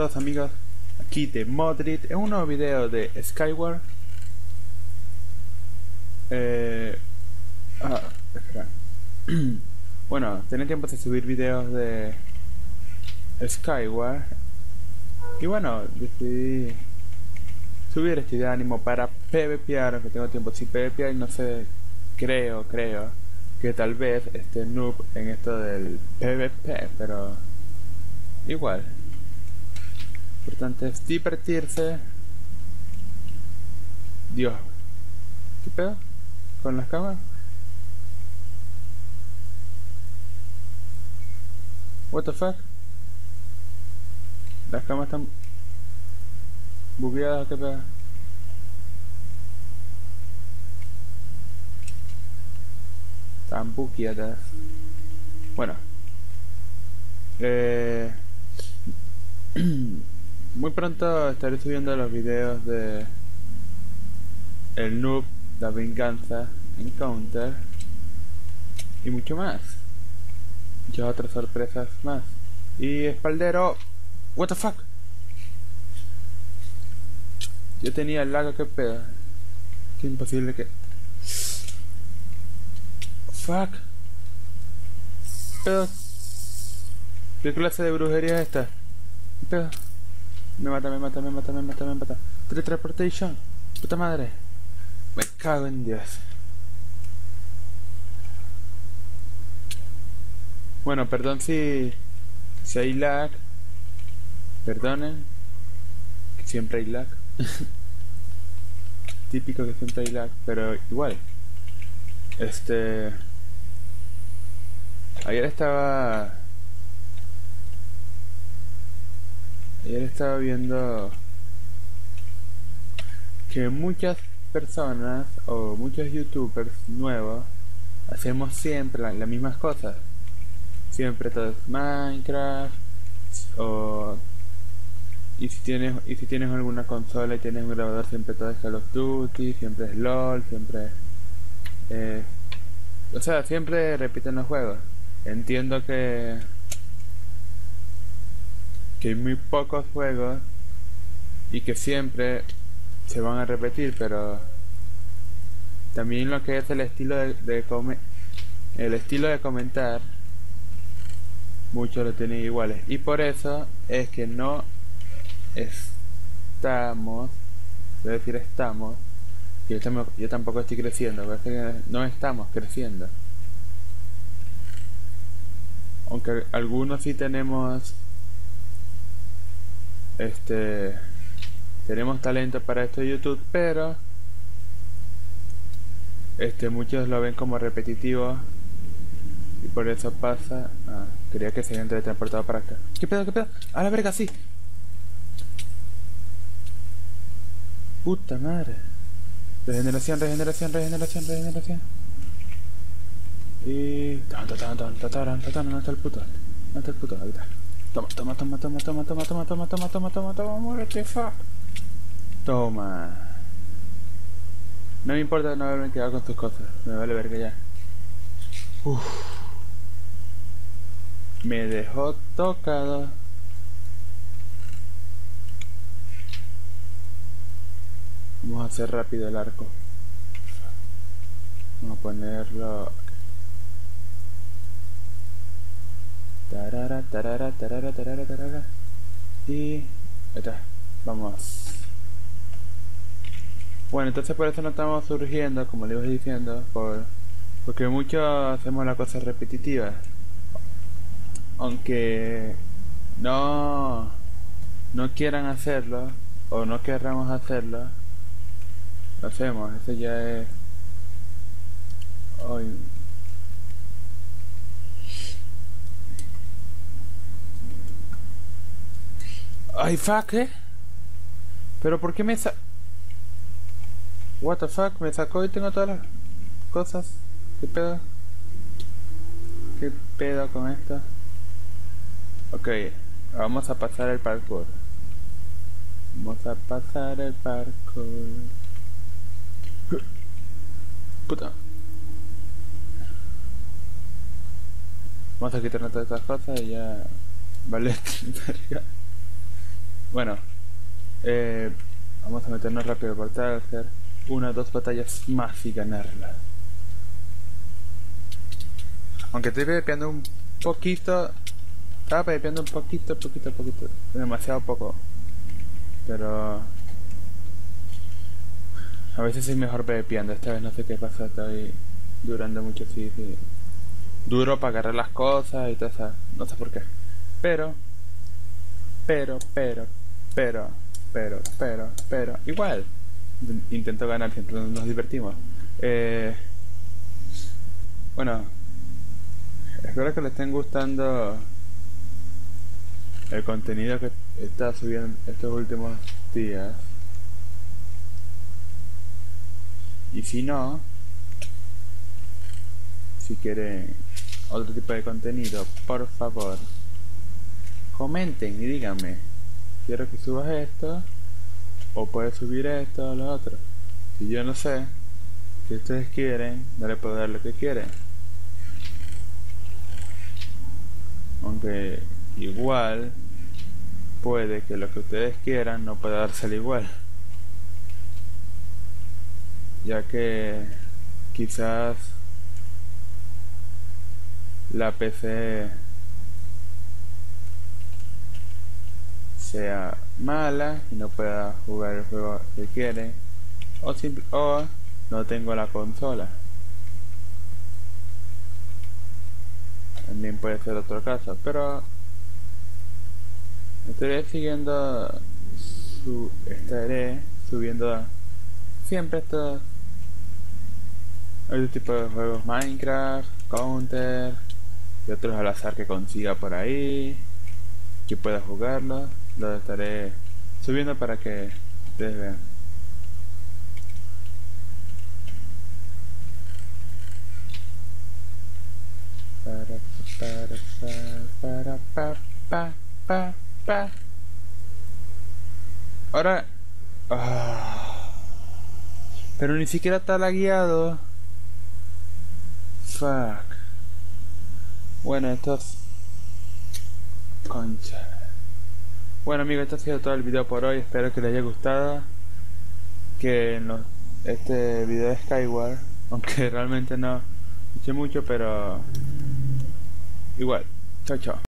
todos amigos, aquí de Modrit, en un nuevo video de Skyward. Eh, ah, bueno, tenía tiempo de subir videos de Skyward. Y bueno, decidí subir este ánimo para PvPar, aunque tengo tiempo sin PvPar y no sé, creo, creo que tal vez esté noob en esto del PvP, pero igual. Importante es divertirse. Dios. ¿Qué pedo? ¿Con las camas? What the fuck? Las camas están bugueadas, ¿qué pedo? Están bugueadas. Bueno. Eh muy pronto estaré subiendo los videos de el noob, la venganza, encounter y mucho más. Muchas otras sorpresas más. Y espaldero, what the fuck? Yo tenía el lago, que pedo. Qué imposible que. Fuck. Pedo. ¿Qué clase de brujería es esta? pedo? Me mata, me mata, me mata, me mata, me mata. Teletransportation. Puta madre. Me cago en Dios. Bueno, perdón si, si hay lag. Perdonen. Siempre hay lag. Típico que siempre hay lag, pero igual. Este... Ayer estaba Ayer estaba viendo que muchas personas o muchos youtubers nuevos hacemos siempre las mismas cosas. Siempre todo es Minecraft o y si tienes y si tienes alguna consola y tienes un grabador siempre todo es Call of Duty, siempre es LOL, siempre eh, o sea, siempre repiten los juegos. Entiendo que que hay muy pocos juegos y que siempre se van a repetir, pero también lo que es el estilo de, de el estilo de comentar muchos lo tienen iguales. Y por eso es que no estamos voy decir estamos yo, yo tampoco estoy creciendo que no estamos creciendo. Aunque algunos sí tenemos este tenemos talento para esto de YouTube, pero este muchos lo ven como repetitivo y por eso pasa. Ah, quería que se hayan teletransportado para acá. ¿Qué pedo, qué pedo? A la verga, sí. Puta madre. Regeneración, regeneración, regeneración, regeneración. Y. Tan, tan, tan, tan, tan, ¿Dónde está el puto? ¿Dónde está el puto? Ahí está. Toma, toma, toma, toma, toma, toma, toma, toma, toma, toma, toma, toma, muérete, fuck. Toma. No me importa no haberme quedado con tus cosas. Me vale ver que ya. Uf. Me dejó tocado. Vamos a hacer rápido el arco. Vamos a ponerlo Tarara, tarara, tarara, tarara, tarara. Y... Ahí está. Vamos. Bueno, entonces por eso no estamos surgiendo, como le iba diciendo, por, porque muchos hacemos la cosa repetitiva. Aunque no, no quieran hacerlo, o no querramos hacerlo, lo hacemos. Eso ya es... Hoy Ay, fuck, ¿eh? ¿Pero por qué me sa... What the fuck? Me sacó y tengo todas las cosas. ¿Qué pedo? ¿Qué pedo con esto? Ok, vamos a pasar el parkour. Vamos a pasar el parkour. Puta. Vamos a quitarnos todas estas cosas y ya... Vale, Bueno, eh, vamos a meternos rápido por hacer una o dos batallas más y ganarlas. Aunque estoy pepeando un poquito. Estaba pepeando un poquito, poquito, poquito. Demasiado poco. Pero. A veces es mejor pepeando. Esta vez no sé qué pasa. Estoy durando mucho así. Duro para agarrar las cosas y todo eso. No sé por qué. Pero. Pero, pero, pero, pero, pero, pero. Igual. Intento ganar, siempre nos divertimos. Eh, bueno, Espero que les estén gustando el contenido que está subiendo estos últimos días. Y si no, si quieren otro tipo de contenido, por favor, comenten y díganme, quiero que subas esto, o puedes subir esto o lo otro. Si yo no sé, si ustedes quieren, no le puedo dar lo que quieren. aunque igual puede que lo que ustedes quieran no pueda dárselo igual ya que quizás la PC sea mala y no pueda jugar el juego que quiere o, o no tengo la consola. También puede ser otro caso, pero estaré siguiendo su, estaré subiendo siempre estos este tipo de juegos Minecraft, Counter y otros al azar que consiga por ahí que pueda jugarlos los estaré subiendo para que ustedes vean para, para, pa, pa, pa. Ahora... Ah. pero ni siquiera está lagueado. Fuck. Bueno, esto es... Concha. Bueno amigos, esto ha sido todo el video por hoy. Espero que les haya gustado. Que este video es Skyward. Aunque realmente no escuché mucho, pero... Igual. Chao, chao.